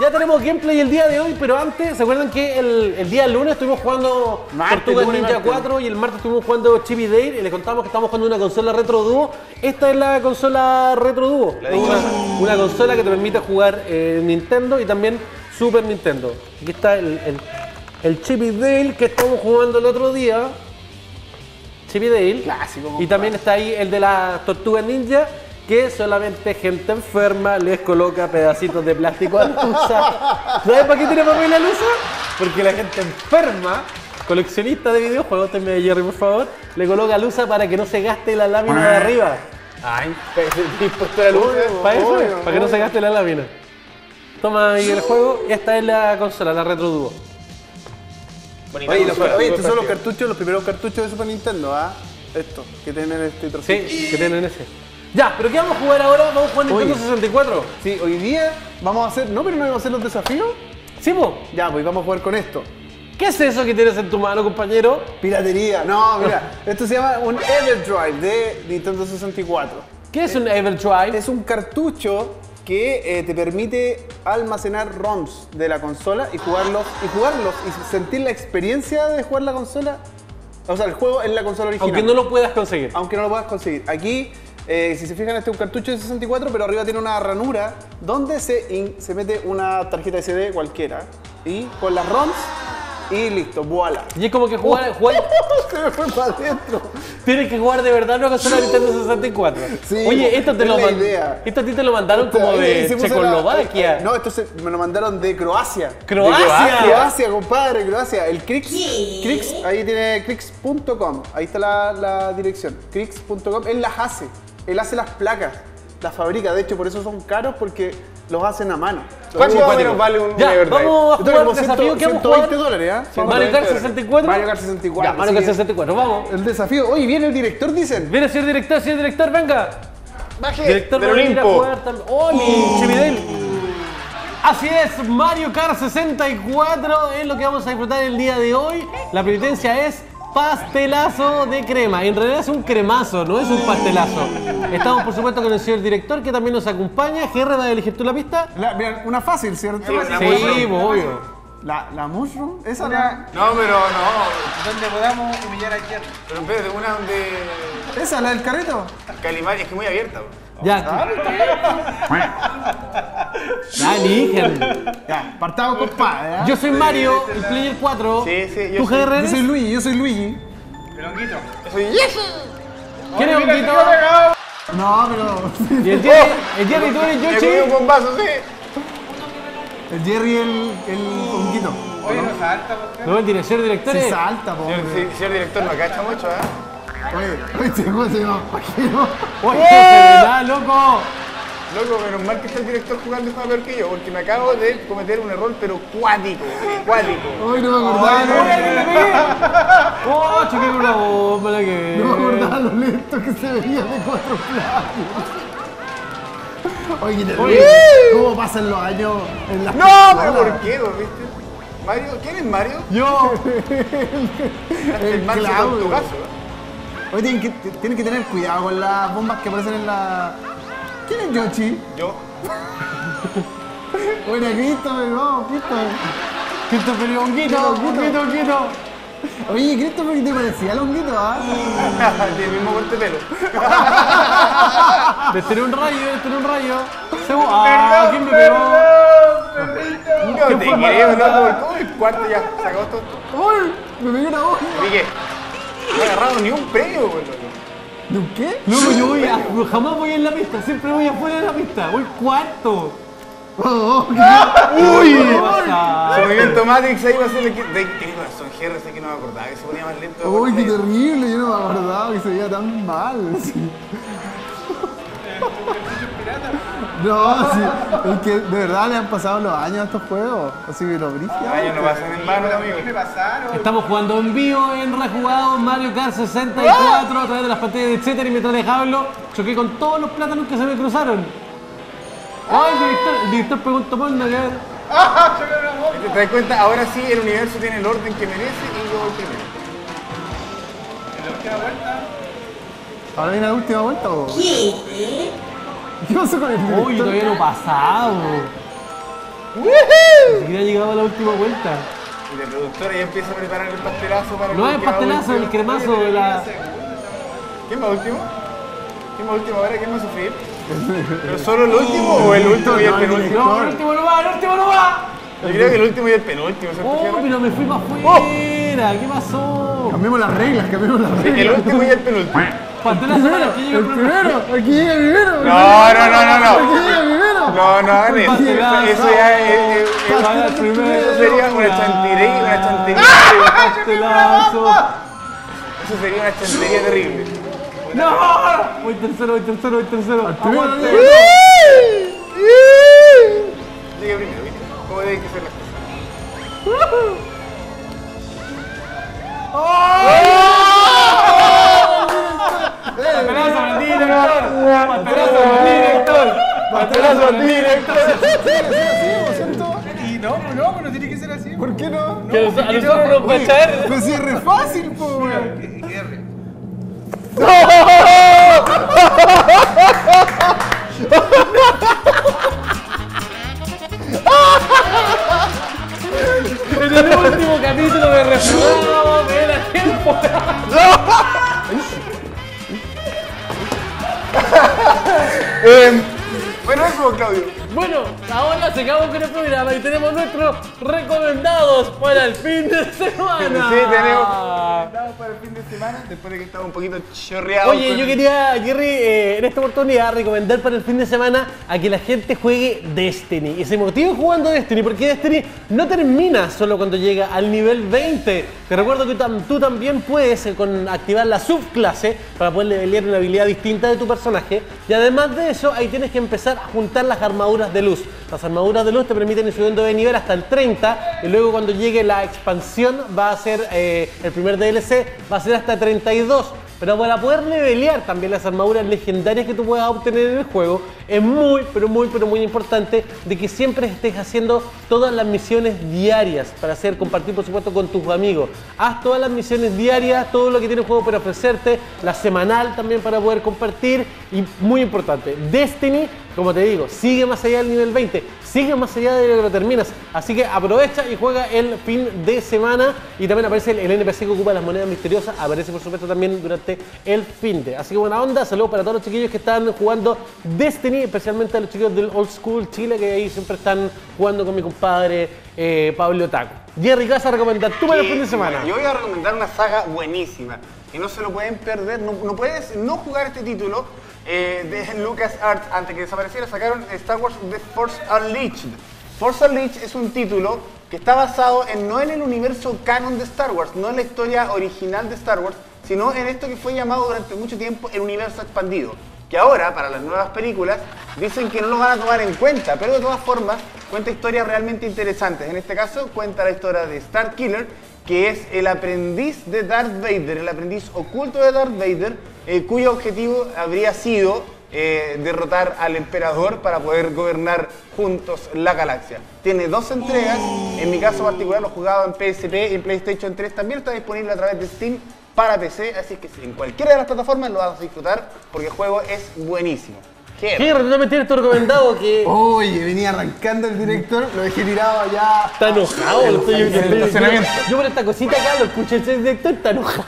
Ya tenemos gameplay el día de hoy, pero antes, ¿se acuerdan que el, el día lunes estuvimos jugando Tortuga Ninja martes. 4 y el martes estuvimos jugando Chibi Dale y les contamos que estamos jugando una consola Retro Duo. Esta es la consola Retro Duo. Es una, una consola que te permite jugar eh, Nintendo y también Super Nintendo. Aquí está el, el, el Chibi Dale que estamos jugando el otro día. Chibi Dale. Clásico, Y también está ahí el de las tortugas ninja, que solamente gente enferma les coloca pedacitos de plástico a Lusa. ¿Sabes para qué tiene papel a Lusa? Porque la gente enferma, coleccionista de videojuegos, te de Jerry por favor, le coloca Lusa para que no se gaste la lámina de arriba. Ay, dispuesto a la luz. Para eso, obvio, para que no se gaste la lámina. Toma ahí el juego, y esta es la consola, la Retro Duo. Oye, los- oye, estos son los cartuchos, los primeros cartuchos de Super Nintendo, ¿ah? Estos, que tienen este trocito. Sí, que tienen ese. Ya, pero ¿qué vamos a jugar ahora? ¿Vamos a jugar Nintendo Oye. 64? Sí, hoy día vamos a hacer. No, pero no vamos a hacer los desafíos. ¿Sí, po? Ya, pues vamos a jugar con esto. ¿Qué es eso que tienes en tu mano, compañero? Piratería. No, mira, esto se llama un Everdrive de Nintendo 64. ¿Qué es un Everdrive? Es un cartucho que eh, te permite almacenar ROMs de la consola y jugarlos y jugarlos y sentir la experiencia de jugar la consola. O sea, el juego en la consola original. Aunque no lo puedas conseguir. aunque no lo puedas conseguir. Aquí, eh, si se fijan, este es un cartucho de 64, pero arriba tiene una ranura donde se, in- se mete una tarjeta SD cualquiera y con las ROMs y listo, voilà. Y es como que jugar, jugar- se me fue para adentro. tienes que jugar de verdad consola de Nintendo 64. Sí, Oye, esto te es lo la man- idea. Esto a ti te lo mandaron como de la- Checoslovaquia. No, esto se- me lo mandaron de Croacia. Croacia. De Croacia, Croacia, compadre, Croacia. El Crix, Crix, ahí tiene Crix.com. Ahí está la, la dirección. Crix.com. Él las hace. Él hace las placas. Las fabrica. De hecho, por eso son caros porque los hacen a mano. ¿Cuánto más menos vale un Ya, Everdrive? vamos a jugar el desafío 100, que vamos a 120 jugar. dólares, ¿ah? Mario Kart 64. Mario Kart 64. Ya, Mario Kart que 64, vamos. El desafío. Oye, viene el director, dicen. Viene señor director, señor director, venga. Baje Director del Olimpo. jugar. ¡Oh, mi Chividel! Así es, Mario Kart 64 es lo que vamos a disfrutar el día de hoy. La penitencia es pastelazo de crema. En realidad es un cremazo, no es un pastelazo. Estamos, por supuesto, con el señor director que también nos acompaña. GR, ¿va a elegir tú la pista? La- mira, una fácil, ¿cierto? La Sí, mushroom. obvio. La, la mushroom, esa la, No, pero no. donde podamos humillar a Jerry. Pero espérate, una donde. esa, la del carrito. Calimari es que muy abierta. bro. Ya. Ya, eligen. Ya, partamos con pa, ¿eh? Yo soy Mario, el Player 4. Sí, sí, yo ¿Tú, soy- Yo soy Luigi, yo soy Luigi. El honguito. Soy ¿Quién es Honguito? No, pero. Y el Jerry, el Jerry, tú eres Yoshi. bombazo, sí. El Jerry, el, el honguito. Oye, no salta. No, el director, director salta, po. Señor director, no cacha mucho, ¿eh? Oye, oye, este juego se llama Pajero. Oye, verdad, loco. Loco, menos mal que está el director jugando juega peor que yo, porque me acabo de cometer un error, pero cuático, cuático. Hoy no me acordaba, no, Oh, choqué con una bomba, la que. no me acordaba lo lento que se veía de cuatro planos. Oye, qué terrible. ¿Cómo pasan los años en las No, pero? ¿por qué, vos, viste? Mario, ¿quién es Mario? Yo. El Mario Claudio. con Oye, tienen que, tienen que tener cuidado con las bombas que aparecen en la. ¿Quién es Yoshi? Yo. Oye, Christopher, vamos, Christopher. Christopher y Honguito, Honguito. Honguito. Oye, Christopher, ¿qué te parecía el honguito, ah? Tiene el mismo corte de pelo. Les tiré un rayo, les tiré un rayo. Segu- Ah, ¿quién me pegó? No te creo, loco. ¿Cómo el cuarto ya se acabó todo? ¡Uy! Me pegué una bomba. No he agarrado ni un premio, güey, loco. ¿De un qué? Loco, yo voy a- jamás voy en la pista, siempre voy afuera de la pista. Voy cuarto. Oh, oh, ¡Uy! ¿Qué? Su movimiento Matrix ahí va a ser el que. De, tenés razón, Jerry, sé que no me acordaba que se ponía más lento. Uy, qué terrible, yo no me acordaba que se veía tan mal. No, sí, es que de verdad le han pasado los años a estos juegos. Así que los Los brígidos. años no pasan en vano, amigo. ¿Qué me pasaron? Estamos jugando en vivo en rejugado Mario Kart 64 a través de las pantallas de etcétera y mientras les hablo, choqué con todos los plátanos que se me cruzaron. ¡Ay, el director! El director pegó un tomón, ¿no? ¿Qué? ¿Te das cuenta? Ahora sí el universo tiene el orden que merece y yo voy primero. Ahora viene la última vuelta, o? ¿Qué pasó con el director? Uy, todavía no pasado. Ni siquiera ha llegado a la última vuelta. Y la productora ya empieza a preparar el pastelazo para No quede pastelazo, el cremazo de la. ¿Quién va último? ¿Quién va último ahora? ¿Quién va a sufrir? ¿Pero solo el último o el último y el penúltimo? No, el último no va, el último no va. Yo creo que el último y el penúltimo. ¿cierto, Oh, pero me fui para afuera. ¿Qué pasó? Cambiemos las reglas, cambiemos las reglas. El último y el penúltimo. Pastelazo para que llegue el primero. aquí llega primero. No, no, no, no, no. Aquí llega primero. No, no hagan eso. Ya es. es- es- Para el primero. Eso sería una chantería, una chantería. Pastelazo. Eso sería una chantería terrible. No. Voy tercero, voy tercero, voy tercero. Aguante. Llegue primero, ¿viste? ¿Cómo deben que ser las cosas? Pastelazo para el director. Pastelazo para el director. Pastelazo para el director. Y no, pues no, pues no tiene que ser así. ¿Por qué no? Que a nosotros nos va a echar. Pues sí, es re fácil, po, weón. R. En el último capítulo de Refugado de la temporada. Bueno, eso, Claudio. Bueno, ahora se acabó con el programa y tenemos nuestros recomendados para el fin de semana. Sí, tenemos. Estamos para el fin de semana, después de que estaba un poquito chorreado. Oye, con- yo quería, Jerry, eh, en esta oportunidad recomendar para el fin de semana a que la gente juegue Destiny. Y se motive jugando Destiny, porque Destiny no termina solo cuando llega al nivel 20. Te recuerdo que tam- tú también puedes eh, con activar la subclase para poder levelear una habilidad distinta de tu personaje. Y además de eso, ahí tienes que empezar a juntar las armaduras de luz. Las armaduras de luz te permiten ir subiendo de nivel hasta el 30 y luego cuando llegue la expansión va a ser eh, el primer DLC, va a ser hasta 32. Pero para poder levelear también las armaduras legendarias que tú puedas obtener en el juego, es muy, pero muy, pero muy importante de que siempre estés haciendo todas las misiones diarias para hacer compartir, por supuesto, con tus amigos. Haz todas las misiones diarias, todo lo que tiene el juego para ofrecerte, la semanal también para poder compartir y muy importante, Destiny, como te digo, sigue más allá del nivel 20, sigue más allá de lo que lo terminas. Así que aprovecha y juega el fin de semana y también aparece el, NPC que ocupa las monedas misteriosas, aparece por supuesto también durante el fin de. Así que buena onda, saludos para todos los chiquillos que están jugando Destiny, especialmente a los chiquillos del Old School Chile que ahí siempre están jugando con mi compadre eh, Pablo Taco. Jerry, ¿qué vas a recomendar tú para el fin de semana? Yo voy a recomendar una saga buenísima que no se lo pueden perder. No, no puedes no jugar este título eh, de LucasArts antes que desapareciera. Sacaron Star Wars The Force Unleashed. Force Unleashed es un título que está basado en, no en el universo canon de Star Wars, no en la historia original de Star Wars, sino en esto que fue llamado durante mucho tiempo el universo expandido. Que ahora, para las nuevas películas, dicen que no lo van a tomar en cuenta, pero de todas formas cuenta historias realmente interesantes. En este caso, cuenta la historia de Star Killer, que es el aprendiz de Darth Vader, el aprendiz oculto de Darth Vader, eh, cuyo objetivo habría sido eh, derrotar al emperador para poder gobernar juntos la galaxia. Tiene dos entregas, en mi caso particular lo he jugado en PSP y en PlayStation 3, también está disponible a través de Steam para PC, así que en cualquiera de las plataformas lo vas a disfrutar porque el juego es buenísimo. ¿Qué? Jerry, tú también tienes tu recomendado que Oye, venía arrancando el director, lo dejé tirado allá. está enojado. estoy- el yo- yo- estacionamiento. Yo por esta cosita acá lo escuché el director, está enojado.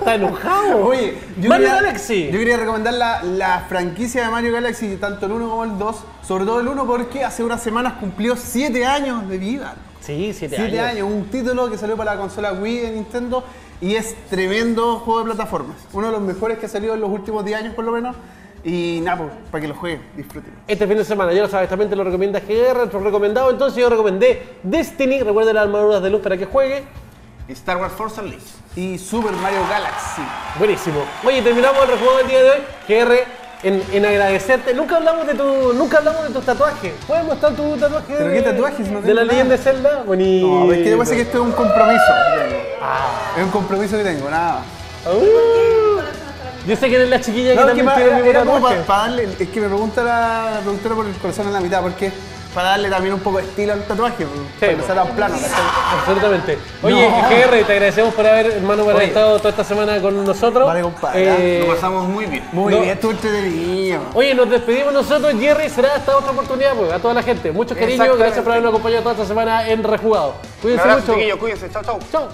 Está enojado. Oye, yo Mario quería, Galaxy. yo quería recomendar la, la franquicia de Mario Galaxy, tanto el 1 como el 2, sobre todo el 1 porque hace unas semanas cumplió 7 años de vida. Sí, siete, 7 años. años, un título que salió para la consola Wii de Nintendo y es tremendo juego de plataformas. Uno de los mejores que ha salido en los últimos 10 años por lo menos. Y nada, pues, para que lo jueguen, disfruten. Este fin de semana, ya lo sabes, también te lo recomienda GR, nuestro recomendado. Entonces yo recomendé Destiny, recuerda las armaduras de luz para que juegue. Star Wars Force Unleashed. Y Super Mario Galaxy. Buenísimo. Oye, terminamos el rejugado del día de hoy. GR, en, en agradecerte. Nunca hablamos de tu, nunca hablamos de tus tatuajes. ¿Puedes mostrar tu tatuaje? ¿Pero de- qué tatuajes? No de la nada. leyenda de Zelda. Bonito. No, es que pasa que esto es un compromiso. que tengo. Es un compromiso que tengo, nada. Uh. Yo sé que eres la chiquilla que No, también tiene el mismo tatuaje. para darle, es que me pregunta la productora por el corazón en la mitad, porque para darle también un poco de estilo al tatuaje, pues, para que pues. sea tan plano. Absolutamente. Oye, GR, te agradecemos por haber, hermano, por haber estado toda esta semana con nosotros. Vale, compadre. Lo pasamos muy bien. Muy No. bien, estuvo entretenido. Oye, nos despedimos nosotros, Jerry, será hasta otra oportunidad, pues, a toda la gente. Muchos cariños, gracias por habernos acompañado toda esta semana en Rejugado. Cuídense abrazo, mucho. chiquillos, cuídense. Chao, chao. Chao.